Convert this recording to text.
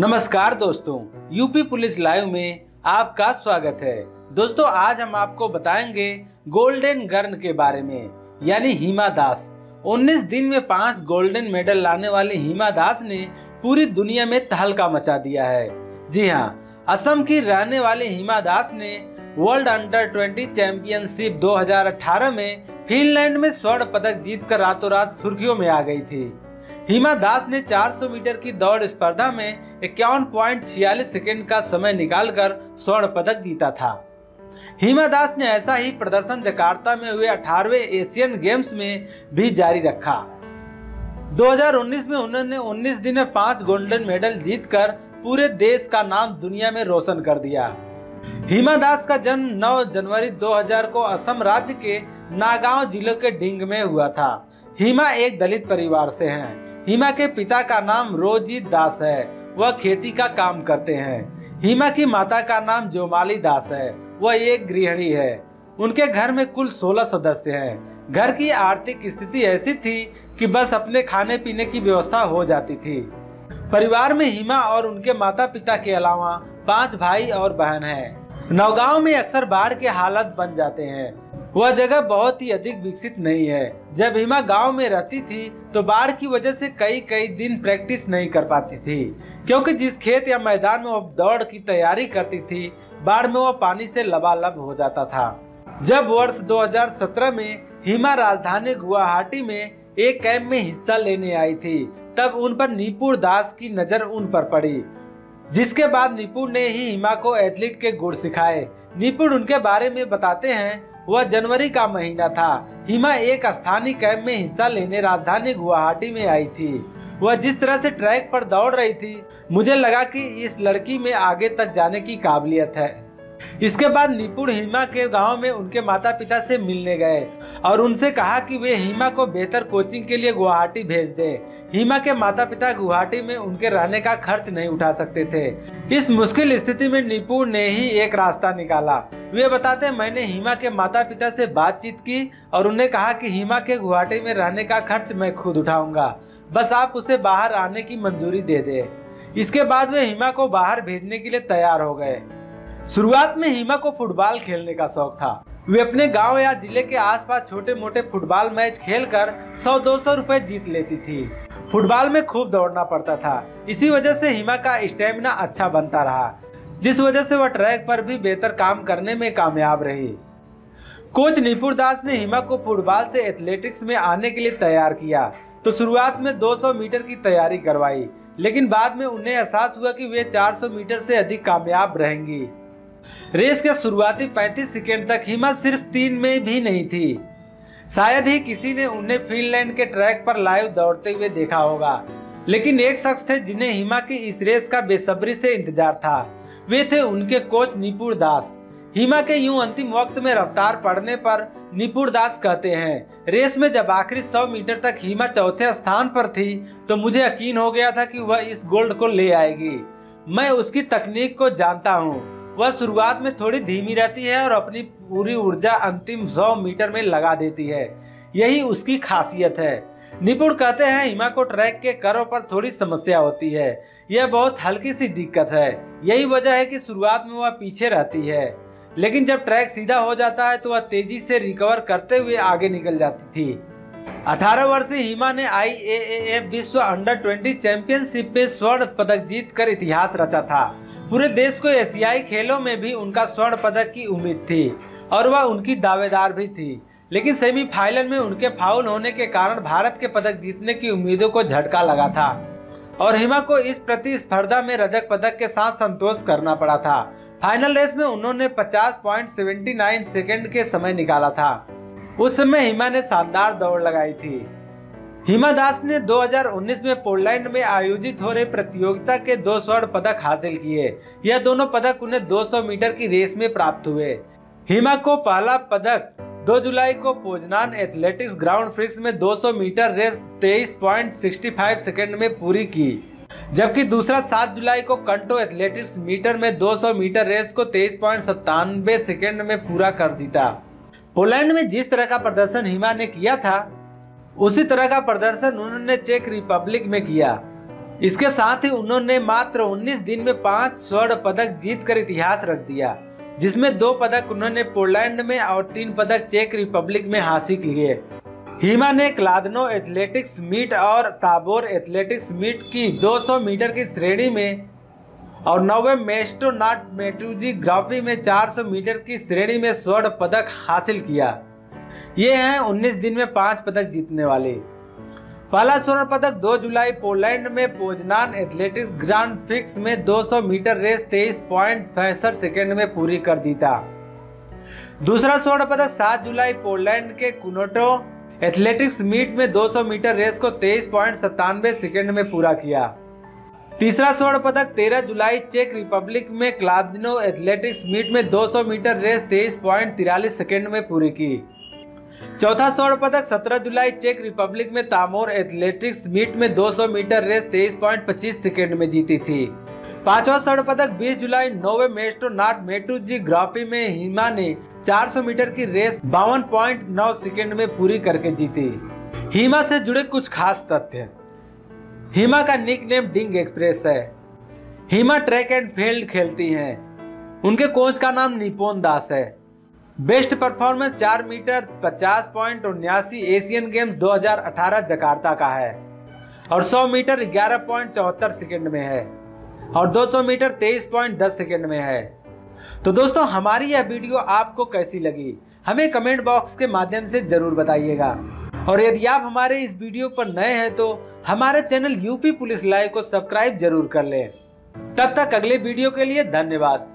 नमस्कार दोस्तों, UP police live में आपका स्वागत है। दोस्तों, आज हम आपको बताएँगे गोल्डन गर्न के बारे में, यानी हिमा दास। 19 दिन में पाँच गोल्डन मेडल लाने वाली हिमा दास ने पूरी दुनिया में तहलका मचा दिया है। जी हाँ असम की रहने वाली हिमा दास ने वर्ल्ड अंडर 20 चैंपियनशिप 2018 में फिनलैंड में स्वर्ण पदक जीतकर रातों रात सुर्खियों में आ गई थी। हिमा दास ने 400 मीटर की दौड़ स्पर्धा में इक्यावन पॉइंट छियालीस सेकेंड का समय निकालकर स्वर्ण पदक जीता था। हिमा दास ने ऐसा ही प्रदर्शन जकार्ता में हुए 18वें एशियन गेम्स में भी जारी रखा। 2019 में उन्होंने 19 दिन में पाँच गोल्डन मेडल जीतकर पूरे देश का नाम दुनिया में रोशन कर दिया। हिमा दास का जन्म 9 जनवरी 2000 को असम राज्य के नागांव ज़िले के डिंग में हुआ था। हिमा एक दलित परिवार से हैं। हिमा के पिता का नाम रोजीत दास है। वह खेती का काम करते हैं। हिमा की माता का नाम जोमाली दास है। वह एक गृहिणी है। उनके घर में कुल 16 सदस्य हैं। घर की आर्थिक स्थिति ऐसी थी कि बस अपने खाने पीने की व्यवस्था हो जाती थी। परिवार में हिमा और उनके माता पिता के अलावा पाँच भाई और बहन हैं। नौगांव में अक्सर बाढ़ के हालत बन जाते हैं। वह जगह बहुत ही अधिक विकसित नहीं है। जब हिमा गाँव में रहती थी तो बाढ़ की वजह से कई कई दिन प्रैक्टिस नहीं कर पाती थी। क्योंकि जिस खेत या मैदान में वह दौड़ की तैयारी करती थी, बाढ़ में वह पानी से लबालब हो जाता था। जब वर्ष 2017 में हिमा राजधानी गुवाहाटी में एक कैंप में हिस्सा लेने आई थी, तब उन पर निपुण दास की नज़र उन पर पड़ी। जिसके बाद निपुण ने ही हिमा को एथलीट के गुण सिखाए। निपुण उनके बारे में बताते हैं वह जनवरी का महीना था। हिमा एक स्थानीय कैंप में हिस्सा लेने राजधानी गुवाहाटी में आई थी। वह जिस तरह से ट्रैक पर दौड़ रही थी, मुझे लगा कि इस लड़की में आगे तक जाने की काबिलियत है। इसके बाद निपुण हिमा के गाँव में उनके माता पिता से मिलने गए। और उनसे कहा कि वे हिमा को बेहतर कोचिंग के लिए गुवाहाटी भेज दें। हिमा के माता पिता गुवाहाटी में उनके रहने का खर्च नहीं उठा सकते थे। इस मुश्किल स्थिति में निपुण ने ही एक रास्ता निकाला। वे बताते, मैंने हिमा के माता पिता से बातचीत की और उन्हें कहा कि हिमा के गुवाहाटी में रहने का खर्च मैं खुद उठाऊँगा। बस आप उसे बाहर आने की मंजूरी दे दे। इसके बाद वे हिमा को बाहर भेजने के लिए तैयार हो गए। शुरुआत में हिमा को फुटबॉल खेलने का शौक था। वे अपने गाँव या ज़िले के आसपास छोटे मोटे फुटबॉल मैच खेलकर 100-200 रुपए जीत लेती थी। फुटबॉल में खूब दौड़ना पड़ता था। इसी वजह से हिमा का स्टेमिना अच्छा बनता रहा, जिस वजह से वह ट्रैक पर भी बेहतर काम करने में कामयाब रही। कोच निपुर दास ने हिमा को फुटबॉल से एथलेटिक्स में आने के लिए तैयार किया। तो शुरुआत में 200 मीटर की तैयारी करवाई, लेकिन बाद में उन्हें एहसास हुआ कि वे 400 मीटर से अधिक कामयाब रहेंगी। रेस के शुरुआती 35 सेकेंड तक हिमा सिर्फ़ तीन में भी नहीं थी। शायद ही किसी ने उन्हें फिनलैंड के ट्रैक पर लाइव दौड़ते हुए देखा होगा। लेकिन एक शख्स थे जिन्हें हिमा की इस रेस का बेसब्री से इंतज़ार था। वे थे उनके कोच निपुर दास। हिमा के यूँ अंतिम वक्त में रफ्तार पड़ने पर निपुर दास कहते हैं, रेस में जब आखिरी 100 मीटर तक हिमा चौथे स्थान पर थी तो मुझे यकीन हो गया था कि वह इस गोल्ड को ले आएगी। मैं उसकी तकनीक को जानता हूँ। वह शुरुआत में थोड़ी धीमी रहती है और अपनी पूरी ऊर्जा अंतिम 100 मीटर में लगा देती है। यही उसकी खासियत है। निपुण कहते हैं हिमा को ट्रैक के करों पर थोड़ी समस्या होती है। यह बहुत हल्की सी दिक्कत है। यही वजह है कि शुरुआत में वह पीछे रहती है। लेकिन जब ट्रैक सीधा हो जाता है तो वह तेज़ी से रिकवर करते हुए आगे निकल जाती थी। 18 वर्षीय हिमा ने आई विश्व अंडर 20 चैंपियनशिप में स्वर्ण पदक जीत कर इतिहास रचा था। पूरे देश को एशियाई खेलों में भी उनका स्वर्ण पदक की उम्मीद थी और वह उनकी दावेदार भी थी। लेकिन सेमीफाइनल में उनके फाउल होने के कारण भारत के पदक जीतने की उम्मीदों को झटका लगा था और हिमा को इस प्रतिस्पर्धा में रजक पदक के साथ संतोष करना पड़ा था। फाइनल रेस में उन्होंने 50.79 सेकंड के समय निकाला था। उस समय हिमा ने शानदार दौड़ लगाई थी। हिमा दास ने 2019 में पोलैंड में आयोजित हो रहे प्रतियोगिता के दो स्वर्ण पदक हासिल किए। यह दोनों पदक उन्हें 200 मीटर की रेस में प्राप्त हुए। हिमा को पहला पदक 2 जुलाई को पोजनान एथलेटिक्स ग्राउंड फ्रिक्स में 200 मीटर रेस 23.65 सेकंड में पूरी की, जबकि दूसरा 7 जुलाई को कंटो एथलेटिक्स मीटर में 200 मीटर रेस को तेईस सेकंड में पूरा कर जीता। पोलैंड में जिस तरह का प्रदर्शन हिमा ने किया था उसी तरह का प्रदर्शन उन्होंने चेक रिपब्लिक में किया। इसके साथ ही उन्होंने मात्र 19 दिन में पाँच स्वर्ण पदक जीतकर इतिहास रच दिया, जिसमें दो पदक उन्होंने पोलैंड में और तीन पदक चेक रिपब्लिक में हासिल किए। हिमा ने क्लादनो एथलेटिक्स मीट और ताबोर एथलेटिक्स मीट की 200 मीटर की श्रेणी में और नौवे मेस्टोनाट मेट्रूजी ग्राफी में 400 मीटर की श्रेणी में स्वर्ण पदक हासिल किया। ये हैं 19 दिन में पाँच पदक जीतने वाले। पहला स्वर्ण पदक 2 जुलाई पोलैंड में पोजनान एथलेटिक्स ग्रांड फिक्स में 200 मीटर रेस तेईस पॉइंट पैंसठ सेकेंड में पूरी कर जीता। दूसरा स्वर्ण पदक 7 जुलाई पोलैंड के कुनोटो एथलेटिक्स मीट में 200 मीटर रेस को तेईस पॉइंट सत्तानवे सेकेंड में पूरा किया। तीसरा स्वर्ण पदक 13 जुलाई चेक रिपब्लिक में क्लादिनो एथलेटिक्स मीट में 200 मीटर रेस तेईस पॉइंट तिरालीस सेकेंड में पूरी की। चौथा स्वर्ण पदक 17 जुलाई, चेक रिपब्लिक में तामोर एथलेटिक्स मीट में 200 मीटर रेस 23.25 सेकेंड में जीती थी। पांचवा स्वर्ण पदक 20 जुलाई, Nove Mesto nad Metuji ग्राफी में हिमा ने 400 मीटर की रेस बावन सेकेंड में पूरी करके जीती। हिमा से जुड़े कुछ खास तथ्य। हिमा का निक नेम डिंग एक्सप्रेस है। हिमा ट्रैक एंड फ़ील्ड खेलती हैं। उनके कोच का नाम निपोन दास है। बेस्ट परफॉर्मेंस चार मीटर पचास पॉइंट उन्यासी एशियन गेम्स 2018 जकार्ता का है। और 100 मीटर ग्यारह पॉइंट चौहत्तर सेकेंड में है। और 200 मीटर तेईस पॉइंट दस सेकेंड में है। तो दोस्तों, हमारी यह वीडियो आपको कैसी लगी, हमें कमेंट बॉक्स के माध्यम से ज़रूर बताइएगा। और यदि आप हमारे इस वीडियो पर नए हैं तो हमारे चैनल यूपी पुलिस लाइव को सब्सक्राइब ज़रूर कर लें। तब तक अगले वीडियो के लिए धन्यवाद।